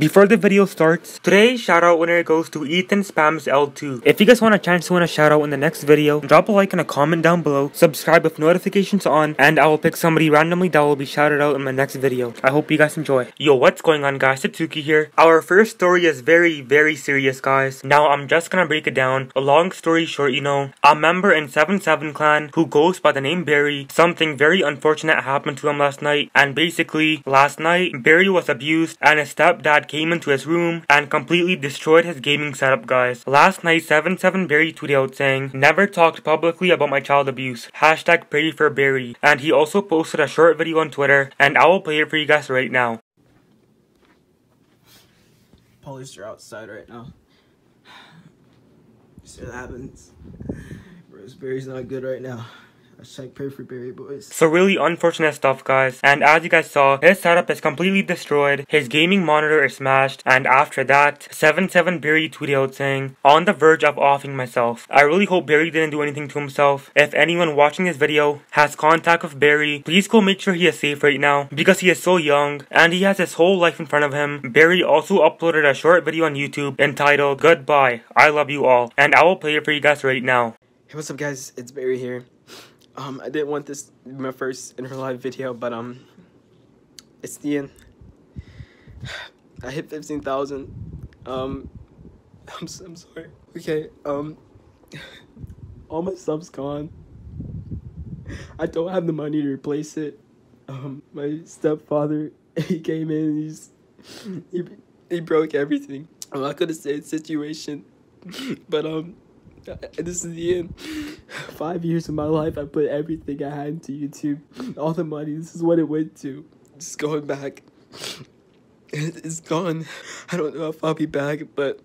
Before the video starts, today's shoutout winner goes to Ethan Spams L2. If you guys want a chance to win a shoutout in the next video, drop a like and a comment down below, subscribe with notifications on, and I will pick somebody randomly that will be shouted out in my next video. I hope you guys enjoy. Yo, what's going on guys? Sukie here. Our first story is very, very serious guys. Now, I'm just gonna break it down. A long story short, you know, a member in 7-7 clan who goes by the name Barry, something very unfortunate happened to him last night, and basically, last night, Barry was abused and his stepdad came into his room and completely destroyed his gaming setup guys. Last night 77 Barry tweeted out saying, never talked publicly about my child abuse. Hashtag pray for Barry. And he also posted a short video on Twitter and I will play it for you guys right now. Police are outside right now. See what happens. Roseberry's not good right now. Hashtag pray for Barry boys. So really unfortunate stuff guys. And as you guys saw, his setup is completely destroyed. His gaming monitor is smashed. And after that, 77 Barry tweeted out saying, on the verge of offing myself. I really hope Barry didn't do anything to himself. If anyone watching this video has contact with Barry, please go make sure he is safe right now. Because he is so young and he has his whole life in front of him. Barry also uploaded a short video on YouTube entitled Goodbye, I Love You All. And I will play it for you guys right now. Hey, what's up guys? It's Barry here. Um, I didn't want this my first inter live video, but um, it's the end. I hit 15,000. Um, I'm, I'm sorry. Okay, um, all my stuff's gone. I don't have the money to replace it. Um, my stepfather, he came in he's, he, he broke everything. I'm not gonna say the situation, but um, this is the end. Five years of my life, I put everything I had into YouTube. All the money, this is what it went to. Just going back. It's gone. I don't know if I'll be back, but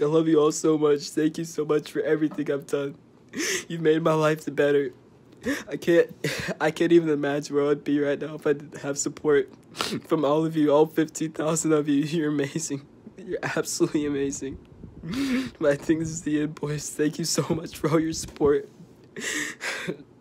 I love you all so much. Thank you so much for everything I've done. You've made my life the better. I can't I can't even imagine where I'd be right now if I didn't have support from all of you, all 15,000 of you. You're amazing. You're absolutely amazing. But I think this is the end, boys. Thank you so much for all your support.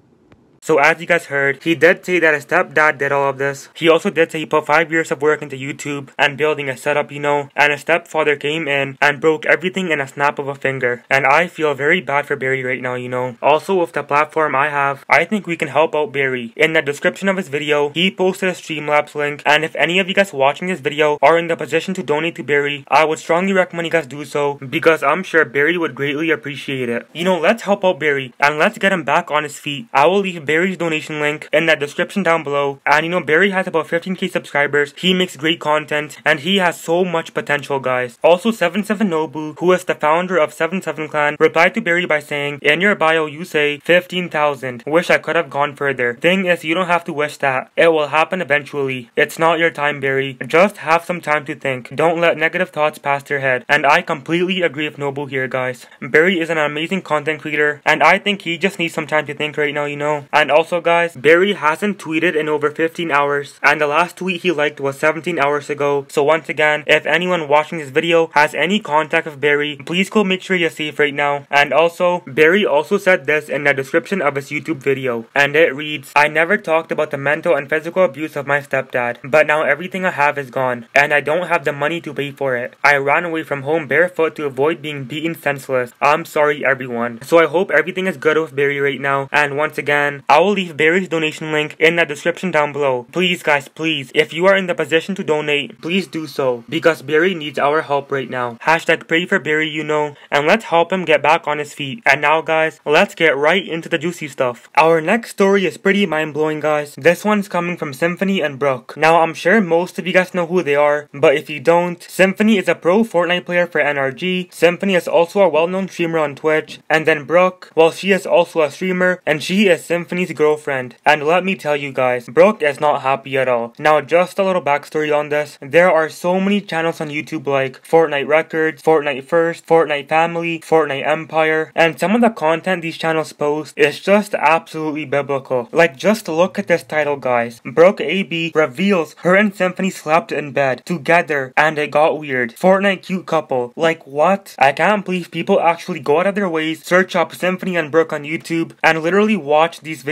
So as you guys heard, he did say that his stepdad did all of this. He also did say he put 5 years of work into YouTube and building a setup, you know, and his stepfather came in and broke everything in a snap of a finger. And I feel very bad for Barry right now, you know. Also with the platform I have, I think we can help out Barry. In the description of his video, he posted a Streamlabs link and if any of you guys watching this video are in the position to donate to Barry, I would strongly recommend you guys do so because I'm sure Barry would greatly appreciate it. You know, let's help out Barry and let's get him back on his feet. I will leave Barry's donation link in the description down below. And you know, Barry has about 15k subscribers. He makes great content and he has so much potential, guys. Also, 77nobu, who is the founder of 77 Clan, replied to Barry by saying, In your bio, you say 15,000. Wish I could have gone further. Thing is, you don't have to wish that. It will happen eventually. It's not your time, Barry. Just have some time to think. Don't let negative thoughts pass your head. And I completely agree with Nobu here, guys. Barry is an amazing content creator, and I think he just needs some time to think right now, you know. And also, guys, Barry hasn't tweeted in over 15 hours, and the last tweet he liked was 17 hours ago. So once again, if anyone watching this video has any contact with Barry, please go make sure you're safe right now. And also, Barry also said this in the description of his YouTube video, and it reads, I never talked about the mental and physical abuse of my stepdad, but now everything I have is gone, and I don't have the money to pay for it. I ran away from home barefoot to avoid being beaten senseless. I'm sorry everyone. So I hope everything is good with Barry right now, and once again, I will leave Barry's donation link in the description down below. Please guys, please, if you are in the position to donate, please do so, because Barry needs our help right now. Hashtag pray for Barry, you know, and let's help him get back on his feet. And now guys, let's get right into the juicy stuff. Our next story is pretty mind-blowing guys. This one's coming from Symfuhny and Brooke. Now I'm sure most of you guys know who they are, but if you don't, Symfuhny is a pro Fortnite player for NRG. Symfuhny is also a well-known streamer on Twitch, and then Brooke, well she is also a streamer, and she is Girlfriend. And let me tell you guys, Brooke is not happy at all. Now just a little backstory on this, there are so many channels on YouTube like Fortnite Records, Fortnite First, Fortnite Family, Fortnite Empire, and some of the content these channels post is just absolutely biblical. Like just look at this title guys. Brooke AB reveals her and Symfuhny slept in bed together and it got weird. Fortnite cute couple. Like what? I can't believe people actually go out of their ways, search up Symfuhny and Brooke on YouTube, and literally watch these videos.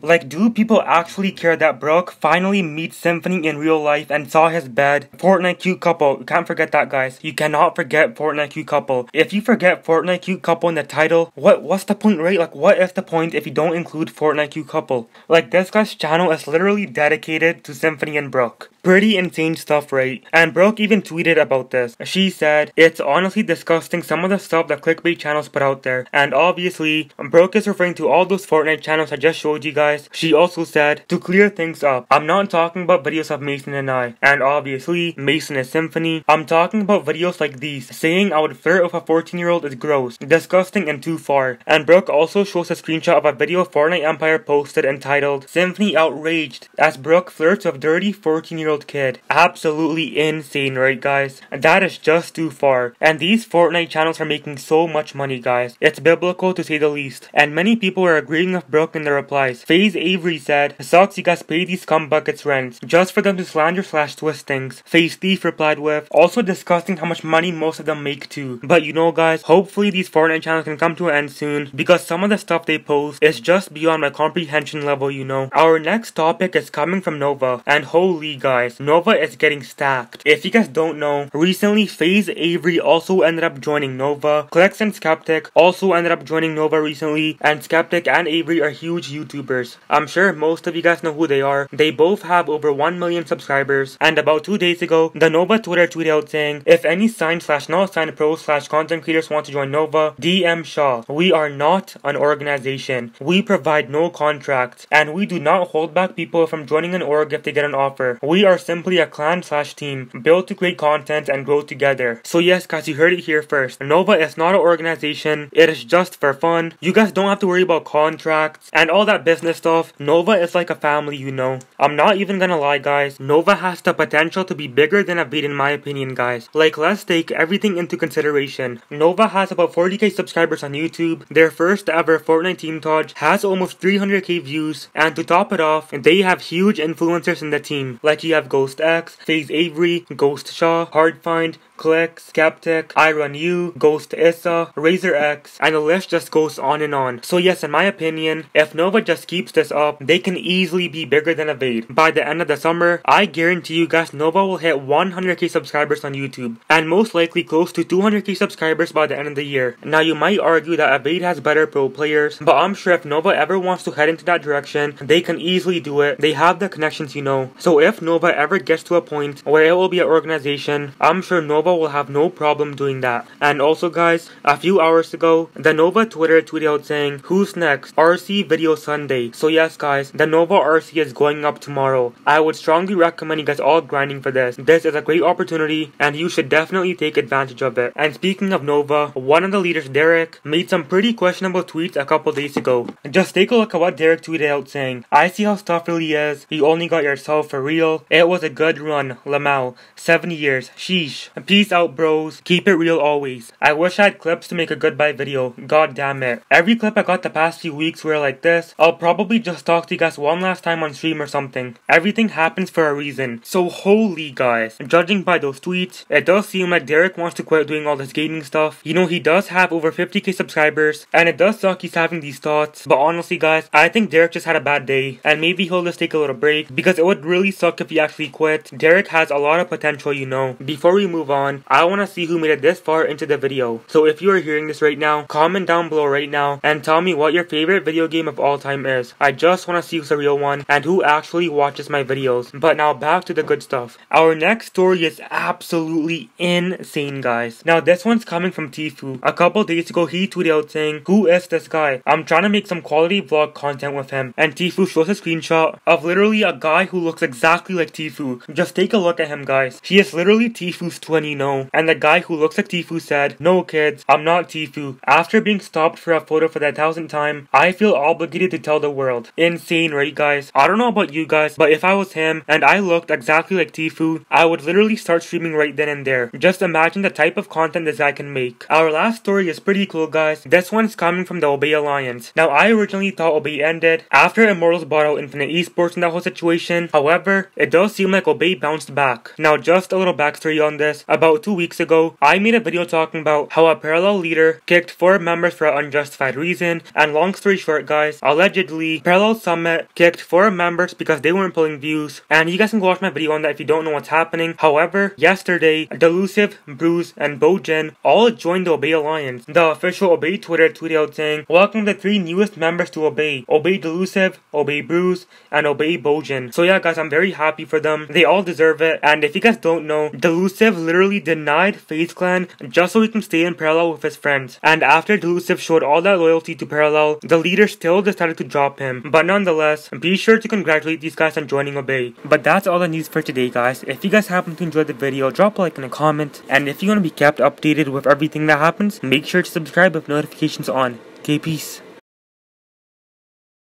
Like, do people actually care that Brooke finally meets Symfuhny in real life and saw his bed? Fortnite cute couple. You can't forget that, guys. You cannot forget Fortnite cute couple. If you forget Fortnite cute couple in the title, what what's the point, right? Like, what is the point if you don't include Fortnite cute couple? Like, this guy's channel is literally dedicated to Symfuhny and Brooke. Pretty insane stuff, right? And Brooke even tweeted about this. She said, It's honestly disgusting some of the stuff that clickbait channels put out there. And obviously, Brooke is referring to all those Fortnite channels I just showed you guys. She also said, To clear things up, I'm not talking about videos of Mason and I. And obviously, Mason is Symfuhny. I'm talking about videos like these. Saying I would flirt with a 14 year old is gross, disgusting, and too far. And Brooke also shows a screenshot of a video Fortnite Empire posted entitled, Symfuhny Outraged, as Brooke flirts with dirty 14 year old kid. Absolutely insane, right guys? That is just too far. And these Fortnite channels are making so much money, guys. It's biblical to say the least. And many people are agreeing with Brooke in their replies. FaZe Avery said, Sucks you guys pay these scum buckets rent, just for them to slander slash twist things. FaZe Thief replied with, also discussing how much money most of them make too. But you know guys, hopefully these Fortnite channels can come to an end soon, because some of the stuff they post is just beyond my comprehension level, you know. Our next topic is coming from Nova, and holy guys, Nova is getting stacked. If you guys don't know, recently FaZe Avery also ended up joining Nova. Clix and Skeptic also ended up joining Nova recently, and Skeptic and Avery are huge YouTubers. I'm sure most of you guys know who they are. They both have over 1 million subscribers, and about 2 days ago, the Nova Twitter tweeted out saying, if any signed slash not signed pros slash content creators want to join Nova, DM Shah. We are not an organization. We provide no contracts, and we do not hold back people from joining an org if they get an offer. We are simply a clan slash team built to create content and grow together. So yes guys, you heard it here first. Nova is not an organization. It is just for fun. You guys don't have to worry about contracts and all that business stuff. Nova is like a family, you know. I'm not even gonna lie guys. Nova has the potential to be bigger than Evade in my opinion guys. Like let's take everything into consideration. Nova has about 40k subscribers on YouTube. Their first ever Fortnite team Dodge has almost 300k views. And to top it off, they have huge influencers in the team. Like you have Ghost Ex, FaZe Avery, Ghost Shah, Hardfind, Clix, Skeptic, I Run You, Ghost Issa, Razor X, and the list just goes on and on. So yes, in my opinion, if Nova just keeps this up, they can easily be bigger than Evade. By the end of the summer, I guarantee you guys Nova will hit 100k subscribers on YouTube, and most likely close to 200k subscribers by the end of the year. Now you might argue that Evade has better pro players, but I'm sure if Nova ever wants to head into that direction, they can easily do it. They have the connections you know. So if Nova ever gets to a point where it will be an organization, I'm sure Nova will have no problem doing that. And also guys, a few hours ago, the Nova Twitter tweeted out saying, Who's next? RC Video Sunday. So yes guys, the Nova RC is going up tomorrow. I would strongly recommend you guys all grinding for this. This is a great opportunity and you should definitely take advantage of it. And speaking of Nova, one of the leaders, Derek, made some pretty questionable tweets a couple days ago. Just take a look at what Derek tweeted out saying, I see how stuff really is. You only got yourself for real. It was a good run, Lamau. 70 years. Sheesh. Peace out, bros. Keep it real always. I wish I had clips to make a goodbye video. God damn it. Every clip I got the past few weeks were like this. I'll probably just talk to you guys one last time on stream or something. Everything happens for a reason. So holy guys. Judging by those tweets, it does seem like Derek wants to quit doing all this gaming stuff. You know, he does have over 50k subscribers, and it does suck he's having these thoughts. But honestly guys, I think Derek just had a bad day, and maybe he'll just take a little break, because it would really suck if he actually quit. Derek has a lot of potential, you know. Before we move on, on. I want to see who made it this far into the video. So if you are hearing this right now, comment down below right now and tell me what your favorite video game of all time is. I just want to see who's a real one and who actually watches my videos. But now back to the good stuff. Our next story is absolutely insane guys. Now this one's coming from Tfue. A couple days ago he tweeted out saying, who is this guy? I'm trying to make some quality vlog content with him. And Tfue shows a screenshot of literally a guy who looks exactly like Tfue. Just take a look at him guys. He is literally Tfue's 20 really know. And the guy who looks like Tfue said, No kids, I'm not Tfue. After being stopped for a photo for the thousandth time, I feel obligated to tell the world. Insane, right guys? I don't know about you guys, but if I was him and I looked exactly like Tfue, I would literally start streaming right then and there. Just imagine the type of content this guy can make. Our last story is pretty cool guys. This one's coming from the Obey Alliance. Now I originally thought Obey ended after Immortals bought out Infinite Esports in that whole situation. However, it does seem like Obey bounced back. Now just a little backstory on this. A about two weeks ago, I made a video talking about how a parallel leader kicked four members for an unjustified reason, and long story short guys, allegedly, Parallel Summit kicked four members because they weren't pulling views, and you guys can go watch my video on that if you don't know what's happening. However, yesterday, Delusive, Brews, and Bogen all joined the Obey Alliance. The official Obey Twitter tweeted out saying, Welcome the three newest members to Obey. Obey Delusive, Obey Brews, and Obey Bogen. So yeah guys, I'm very happy for them. They all deserve it, and if you guys don't know, Delusive literally denied FaZe Clan just so he can stay in parallel with his friends. And after Delusive showed all that loyalty to Parallel, the leader still decided to drop him. But nonetheless, be sure to congratulate these guys on joining Obey. But that's all the news for today guys. If you guys happen to enjoy the video, drop a like and a comment. And if you want to be kept updated with everything that happens, make sure to subscribe with notifications on. Okay, peace.